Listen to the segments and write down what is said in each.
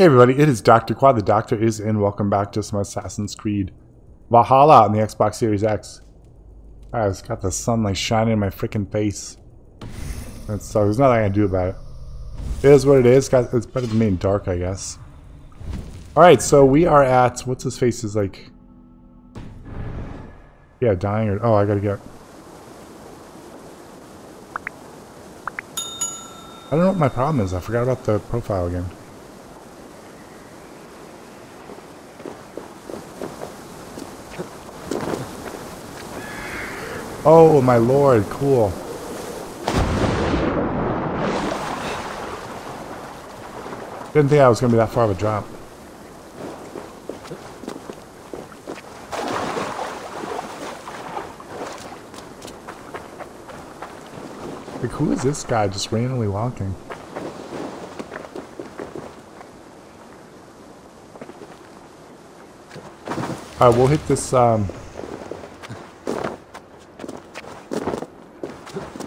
Hey everybody, it is Dr. Quad. The Doctor is in. Welcome back to some Assassin's Creed Valhalla on the Xbox Series X. Alright, it's got the sunlight shining in my freaking face. That sucks. There's nothing I can do about it. It is what it is. It's better than being dark, I guess. Alright, so we are at... What's his face is like... Yeah, dying or... Oh, I gotta get... I don't know what my problem is. I forgot about the profile again. Oh my lord, cool. Didn't think I was going to be that far of a drop. Like, who is this guy just randomly walking? Alright, we'll hit this, um,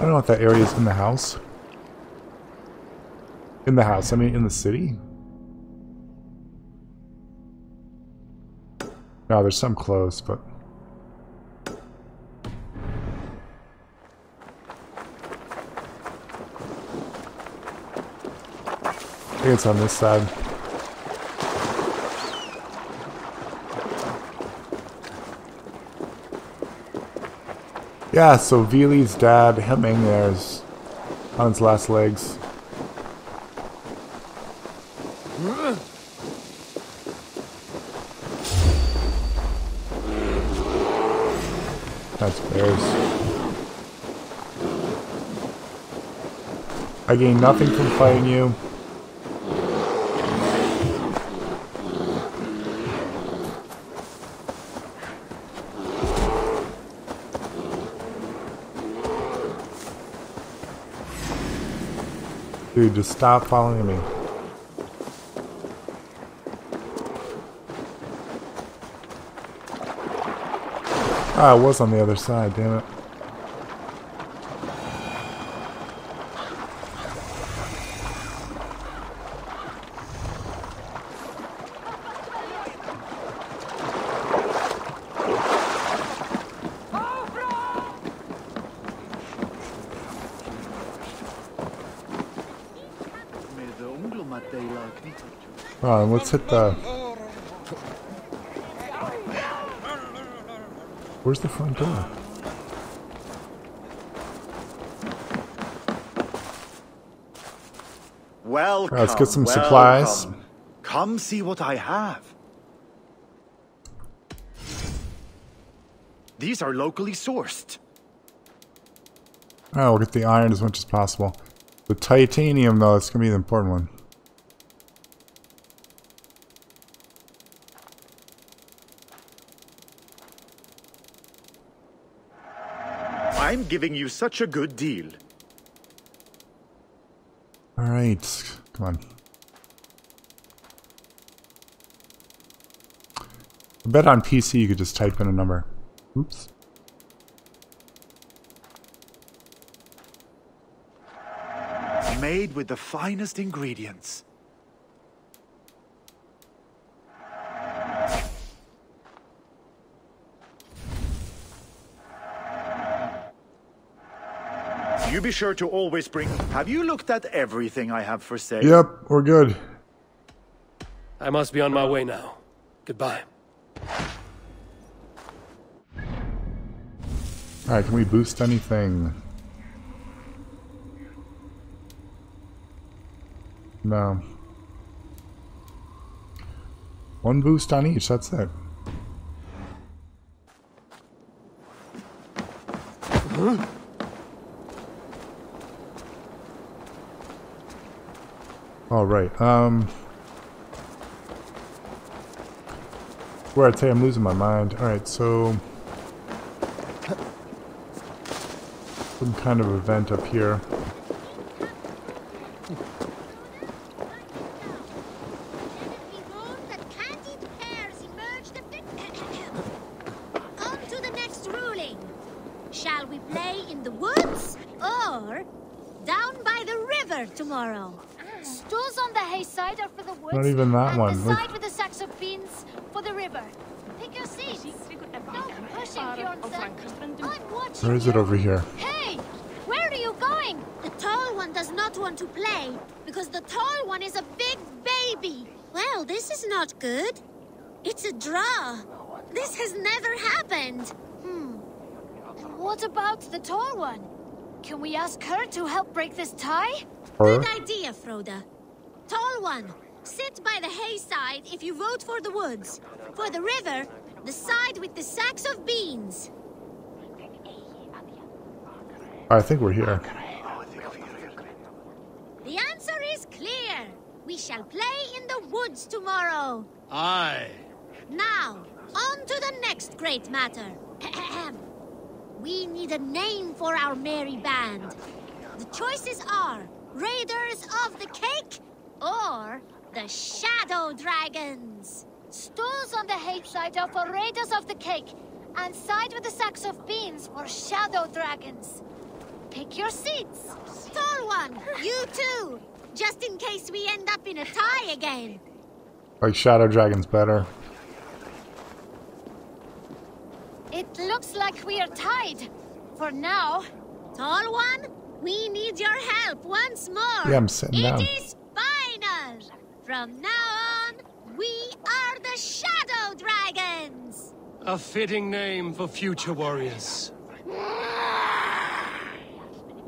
I don't know if that area is in the house. In the house, I mean in the city? No, there's some close, but... I think it's on this side. Yeah, so Vili's dad, him there is on his last legs. That's bears. I gain nothing from fighting you. Dude, just stop following me. I was on the other side, damn it. on, let's hit the... Where's the front door? Welcome, right, let's get some welcome. supplies. Come see what I have. These are locally sourced. Alright, we'll get the iron as much as possible. The titanium, though, that's going to be the important one. I'm giving you such a good deal. Alright, come on. I bet on PC you could just type in a number. Oops. Made with the finest ingredients. You be sure to always bring... Have you looked at everything I have for sale? Yep, we're good. I must be on my way now. Goodbye. Alright, can we boost anything? No. One boost on each, that's it. Huh? All right. Um, where I'd say I'm losing my mind. All right, so some kind of event up here. Shall we play in the woods or down by the river tomorrow? Stools on the hay side are for the woods. Not even that and one. the Look. side with the sacks of beans for the river. Pick your seats. No pushing, Bjornsen. I'm watching Where is it over here? Hey, where are you going? The tall one does not want to play because the tall one is a big baby. Well, this is not good. It's a draw. This has never happened. Hmm. And what about the tall one? Can we ask her to help break this tie? Her? Good idea, Froda. Tall one, sit by the hay side if you vote for the woods. For the river, the side with the sacks of beans. I think we're here. The answer is clear. We shall play in the woods tomorrow. Aye. Now, on to the next great matter. We need a name for our merry band. The choices are Raiders of the Cake or the Shadow Dragons. Stools on the hay side are for raiders of the cake, and side with the sacks of beans for shadow dragons. Pick your seats. Tall one, you too. Just in case we end up in a tie again. Like Shadow Dragon's better. It looks like we are tied. For now. Tall one, we need your help once more. Yeah, I'm sitting It down. is final. From now on, we are the Shadow Dragons. A fitting name for future warriors.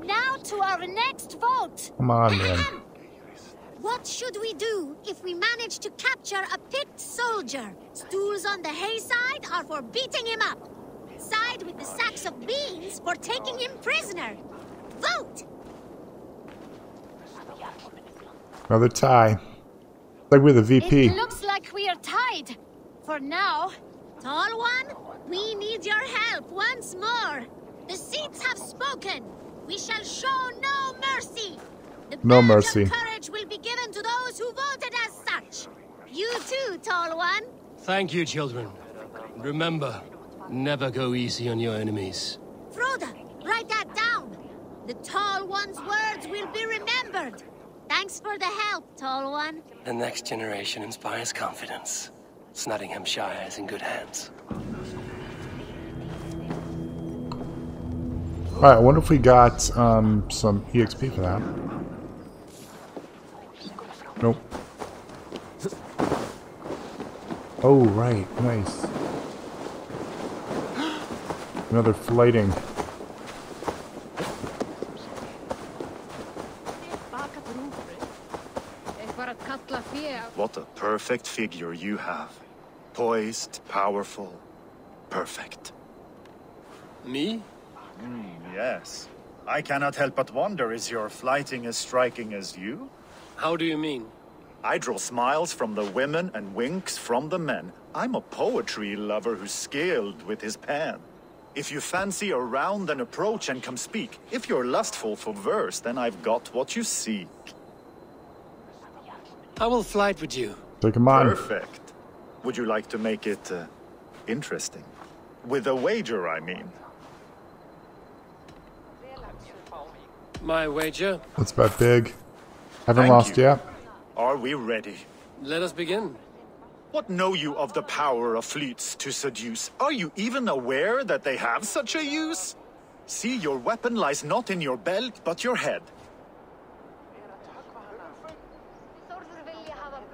Now to our next vote. Come on, man. What should we do if we manage to capture a picked soldier? Stools on the hay side are for beating him up. Side with the sacks of beans for taking him prisoner. Vote! Another tie. Like we're the VP. It looks like we are tied. For now. Tall one, we need your help once more. The seats have spoken. We shall show no mercy. The No badge mercy. Of courage will be given to those who voted as such. You too, tall one. Thank you, children. Remember, never go easy on your enemies. Froda, write that down. The tall one's words will be remembered. Thanks for the help, tall one. The next generation inspires confidence. Nottinghamshire is in good hands. Alright, I wonder if we got um, some EXP for that. Nope. Oh, right. Nice. Another flyting. What a perfect figure you have. Poised, powerful, perfect. Me? Yes. I cannot help but wonder, is your flyting as striking as you? How do you mean? I draw smiles from the women and winks from the men. I'm a poetry lover who's skilled with his pen. If you fancy a round, then approach and come speak. If you're lustful for verse, then I've got what you seek. I will flight with you. Take him on. Perfect. Would you like to make it uh, interesting? With a wager, I mean. My wager? Let's bet big. Haven't Thank lost you. yet. Are we ready? Let us begin. What know you of the power of fleets to seduce? Are you even aware that they have such a use? See, your weapon lies not in your belt, but your head.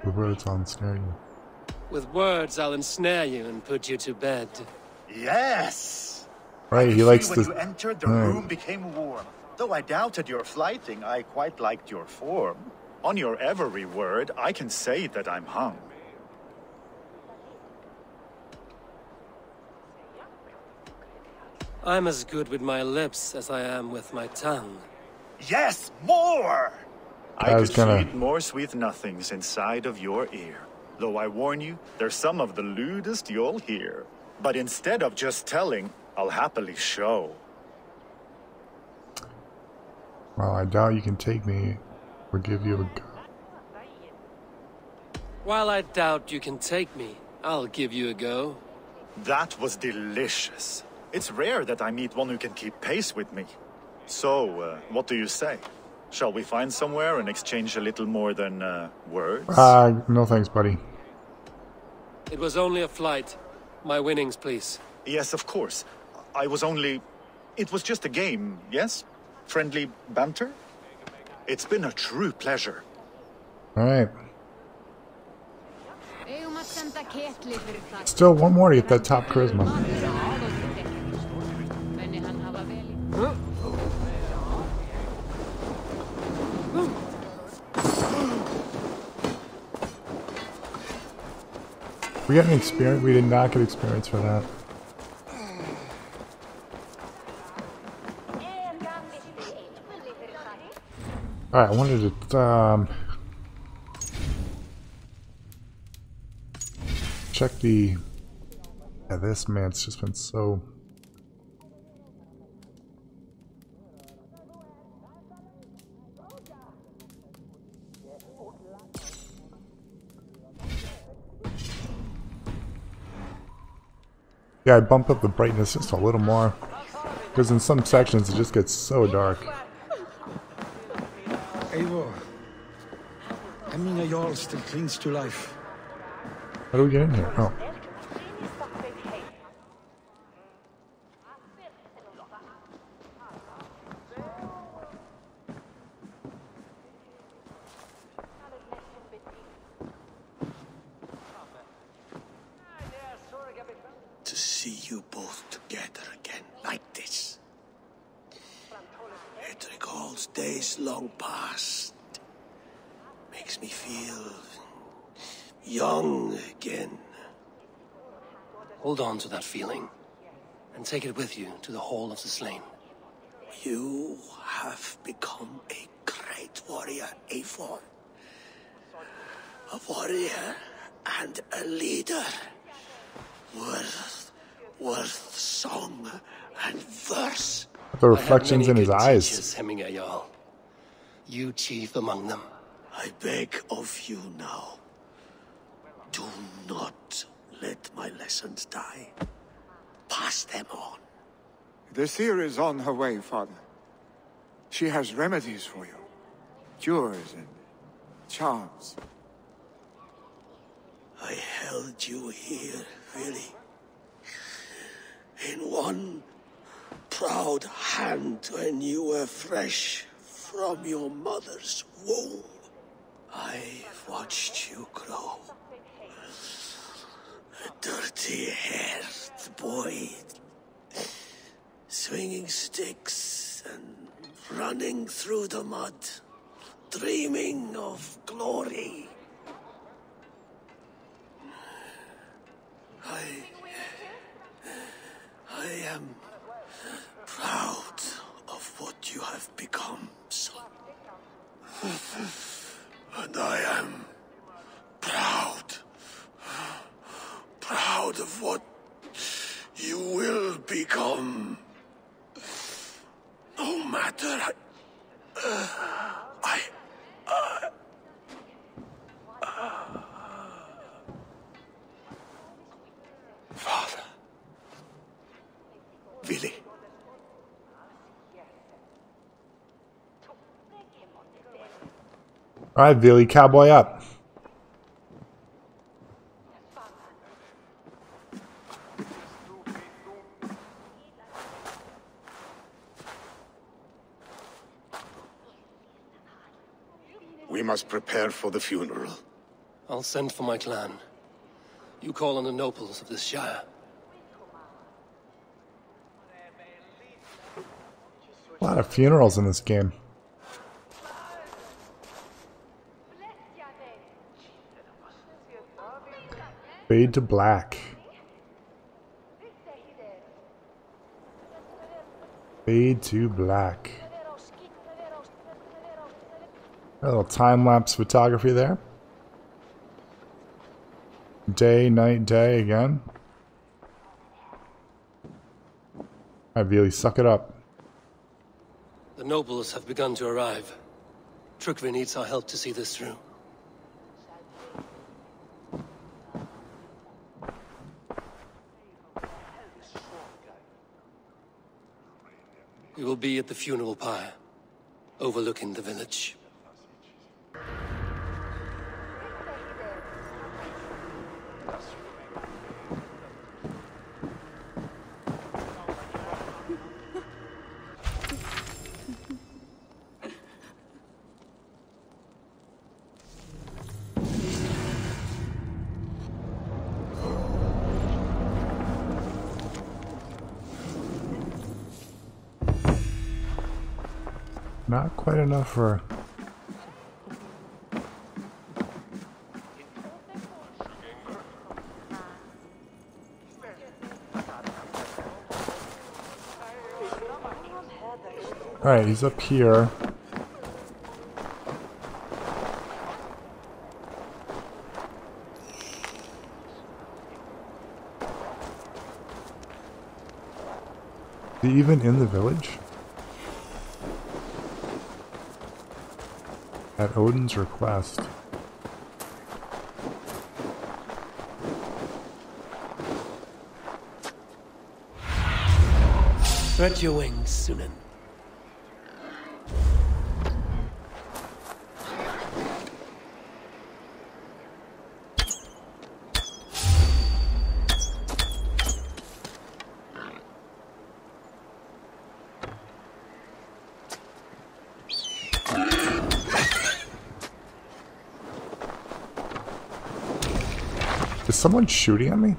The words on snare you. With words, I'll ensnare you and put you to bed. Yes! Right, he likes when the. you entered, the room became warm. Though I doubted your flyting, I quite liked your form. On your every word, I can say that I'm hung. I'm as good with my lips as I am with my tongue. Yes, more! I, I was could gonna- feed more sweet nothings inside of your ear. Though I warn you, they're some of the lewdest you'll hear. But instead of just telling, I'll happily show. Well, I doubt you can take me or give you a go. While I doubt you can take me, I'll give you a go. That was delicious. It's rare that I meet one who can keep pace with me. So, uh, what do you say? Shall we find somewhere and exchange a little more than uh, words? Uh, no thanks, buddy. It was only a flight. My winnings, please. yes, of course. I was only. It was just a game, yes? Friendly banter? It's been a true pleasure. Alright. Eigum að senda Ketli fyrir það. Still one more to get that top charisma. Muni hann hafa vel í. We got an experience. We did not get experience for that. Alright, I wanted to um, check the. Yeah, this man, it's just been so. Yeah, I bumped up the brightness just a little more. Because in some sections it just gets so dark. Jarl still clings to life. How do we get in here? Oh. to see you both together again like this. It recalls days long past. Makes me feel young again. Hold on to that feeling. And take it with you to the Hall of the Slain. You have become a great warrior, Eivor. A warrior and a leader. Worth, worth song and verse. The I had reflections in many his good eyes. teachers, Hemingway You chief among them. I beg of you now. Do not let my lessons die. Pass them on. The seer is on her way, Father. She has remedies for you. Cures and charms. I held you here, really. In one proud hand when you were fresh from your mother's womb. I've watched you grow. A dirty-haired boy, swinging sticks and running through the mud, dreaming of glory. I. I am proud of what you have become, son. And I am proud. Proud of what you will become. No matter. I. Father. Vili. Alright, Billy, cowboy up. We must prepare for the funeral. I'll send for my clan. You call on the nobles of this shire. A lot of funerals in this game. Fade to black. Fade to black. A little time lapse photography there. Day, night, day again. Alright, Vili, suck it up. The nobles have begun to arrive. Trukvi needs our help to see this through. Be at the funeral pyre. overlooking the village. Not quite enough for... Alright, he's up here. Even in the village? At Odin's request. Spread your wings, Sýnin. Someone shooting at me?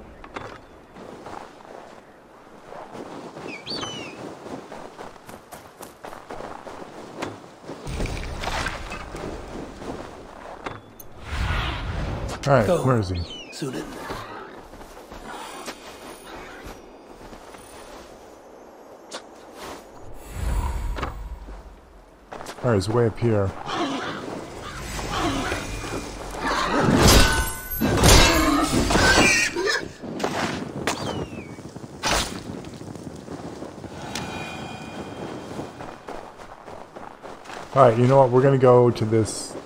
Alright, where is he? Sýnin. Alright, he's way up here. Alright, you know what? We're gonna go to this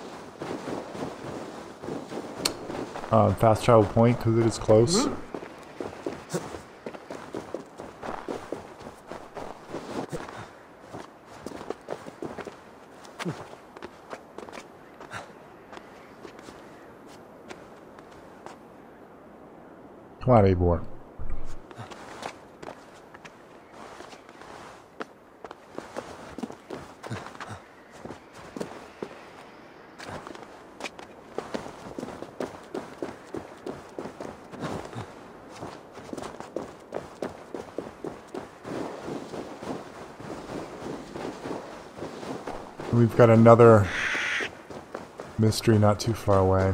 um, fast travel point because it is close. Come on, Abor. We've got another mystery not too far away.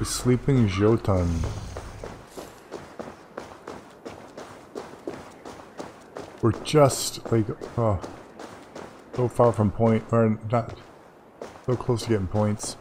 The Sleeping Jotun. We're just like oh, so far from point, or not so close to getting points.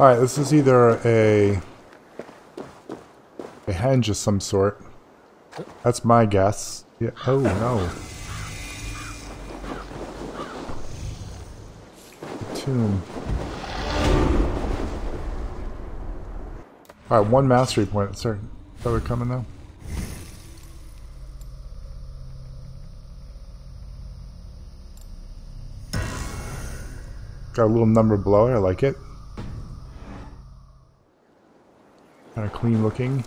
Alright, this is either a a hinge of some sort. That's my guess. Yeah. Oh no. A tomb. Alright, one mastery point. Sorry. Are we coming now? Got a little number below it. I like it. Kind of clean looking.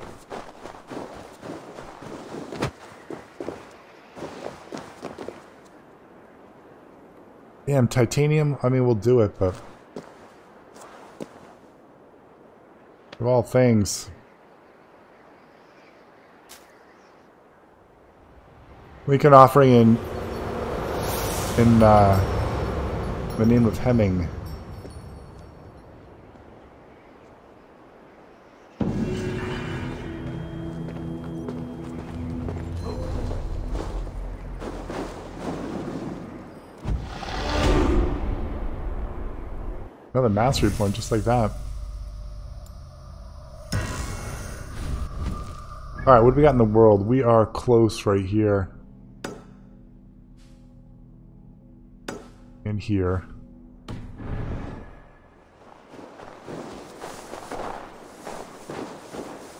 Damn, titanium? I mean, we'll do it, but... Of all things. We can offering in in uh, the name of Hemming. Another mastery point just like that. Alright, what do we got in the world? We are close right here. And here.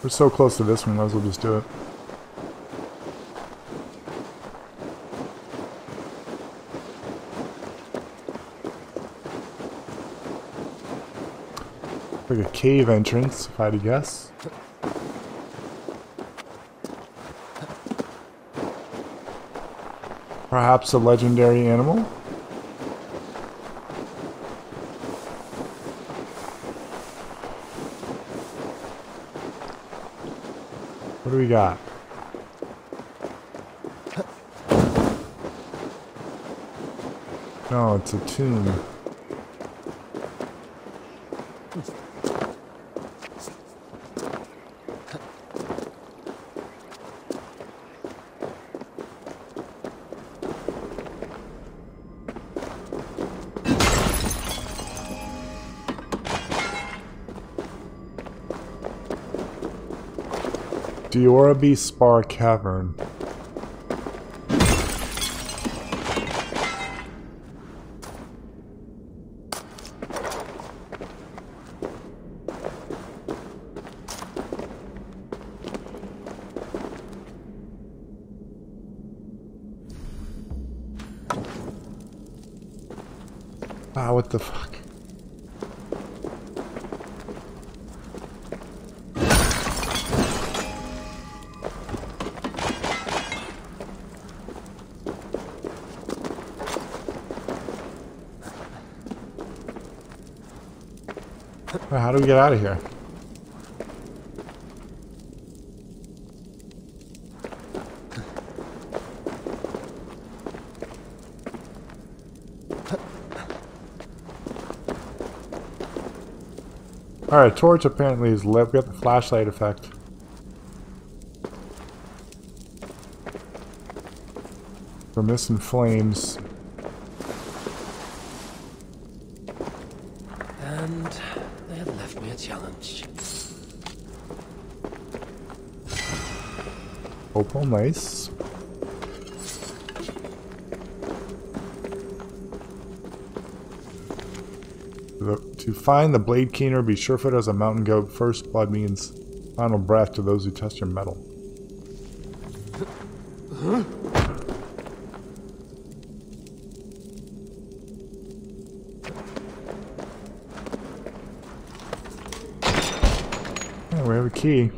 We're so close to this one, might as well just do it. Like a cave entrance, if I had to guess. Perhaps a legendary animal? What do we got? No, it's a tomb. Deoraby Spar Cavern. Ah, what the fuck? How do we get out of here? Alright, torch apparently is lit. We got the flashlight effect. We're missing flames. And they have left me a challenge. Opal, nice. To find the blade keener, be surefoot as a mountain goat. First blood means final breath to those who test your mettle. Yeah, we have a key.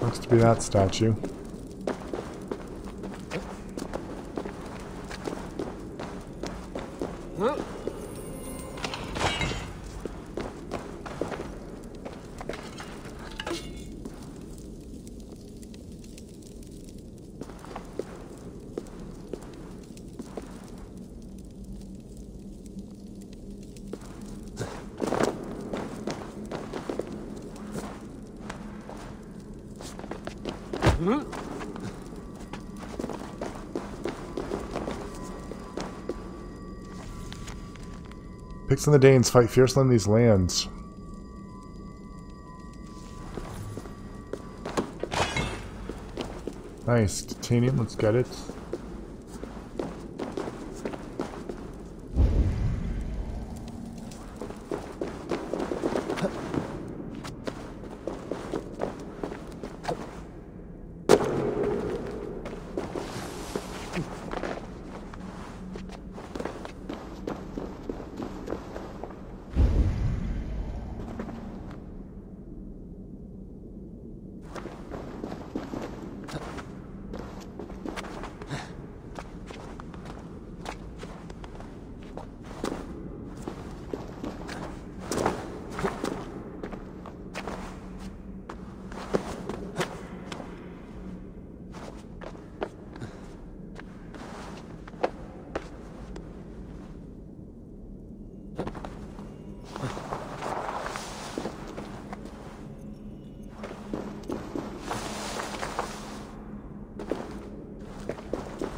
Looks to be that statue. Picts and the Danes fight fiercely in these lands. Nice. Titanium, let's get it.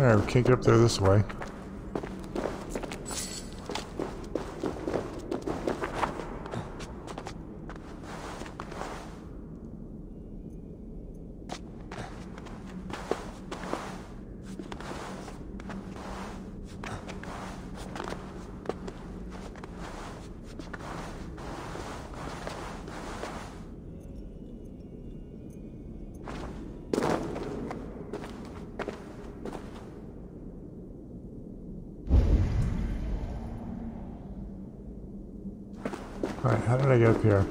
Alright, we can't get up there this way. Alright, how did I get up here?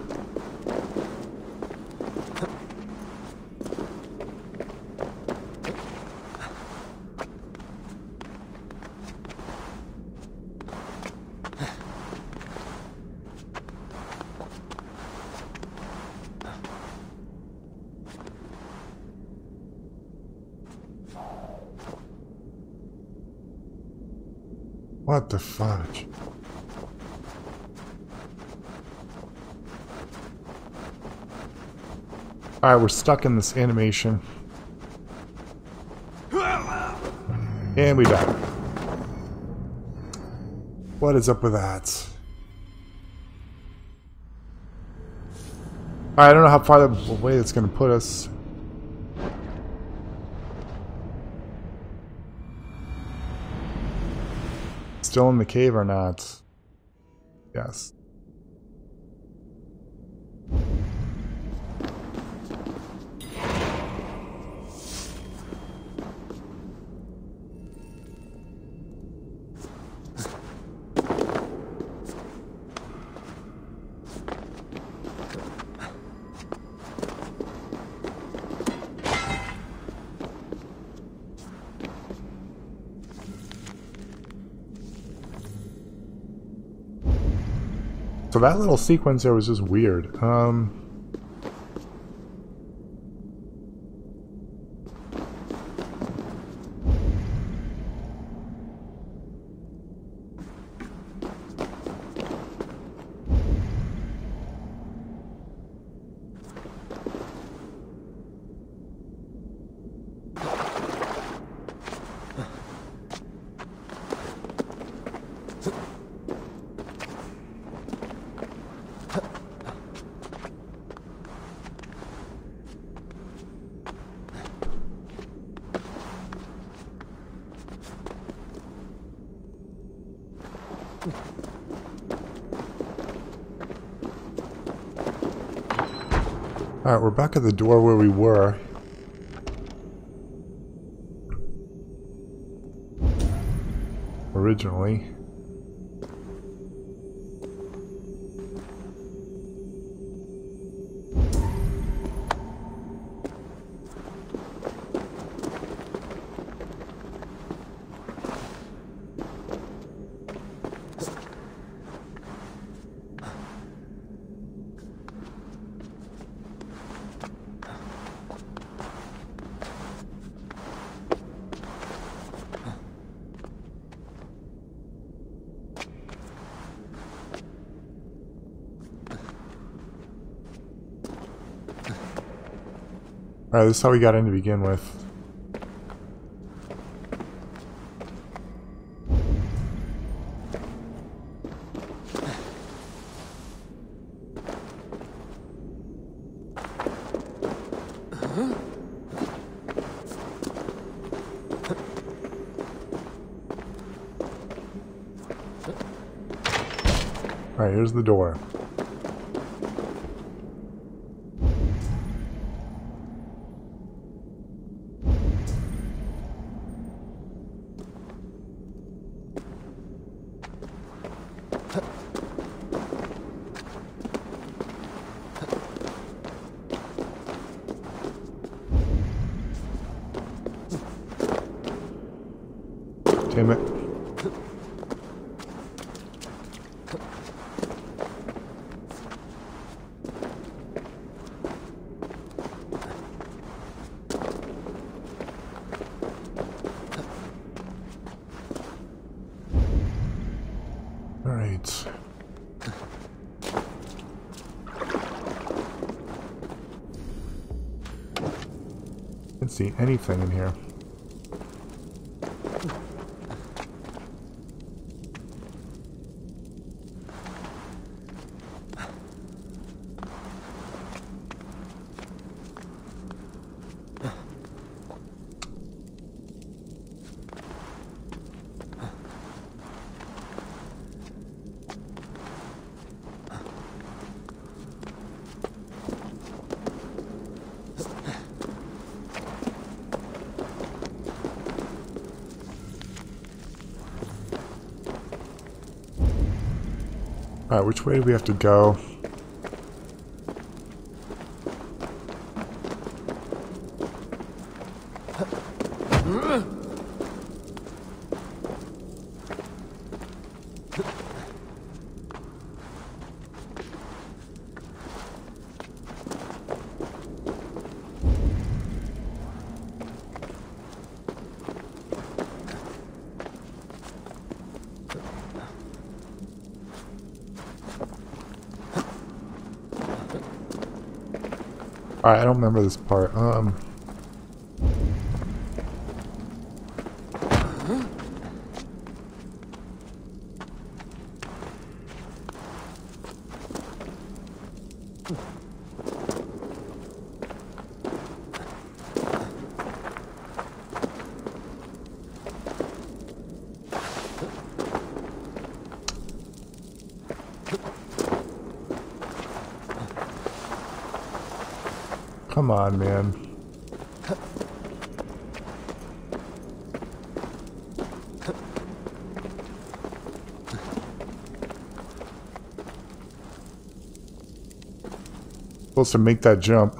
What the fudge? Alright, we're stuck in this animation. And we die. What is up with that? Alright, I don't know how far away it's going to put us. Still in the cave or not? So that little sequence there was just weird. Um, The door where we were. Originally. Alright, this is how we got in to begin with. Alright, here's the door. Damn it. All right. Can't see anything in here. Alright, which way do we have to go? Alright, I don't remember this part. Um... Come on, man. Supposed to make that jump.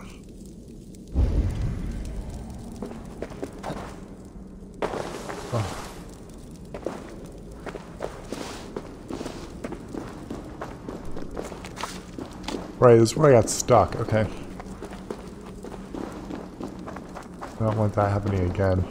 Right, this is where I got stuck. Okay. I don't want that happening again.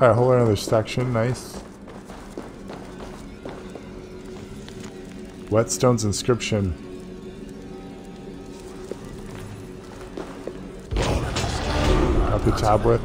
Alright, whole another section, nice. Whetstone's inscription. Up the tablet.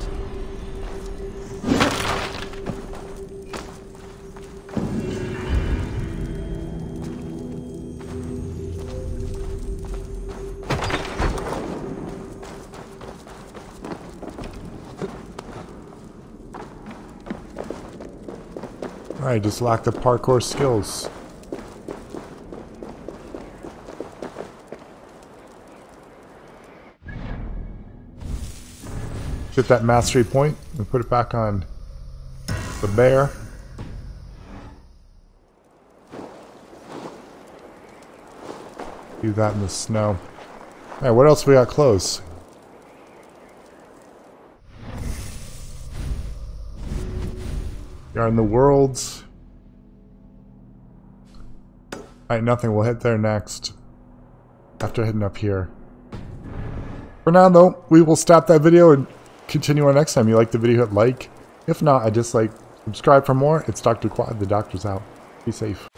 I just lack the parkour skills. Get that mastery point and put it back on the bear. Do that in the snow. Alright, what else we got close? Are in the worlds. Alright, nothing. We'll hit there next. After hitting up here. For now, though, we will stop that video and continue on next time. You like the video, hit like. If not, I dislike. Subscribe for more. It's Dr. Quad. The doctor's out. Be safe.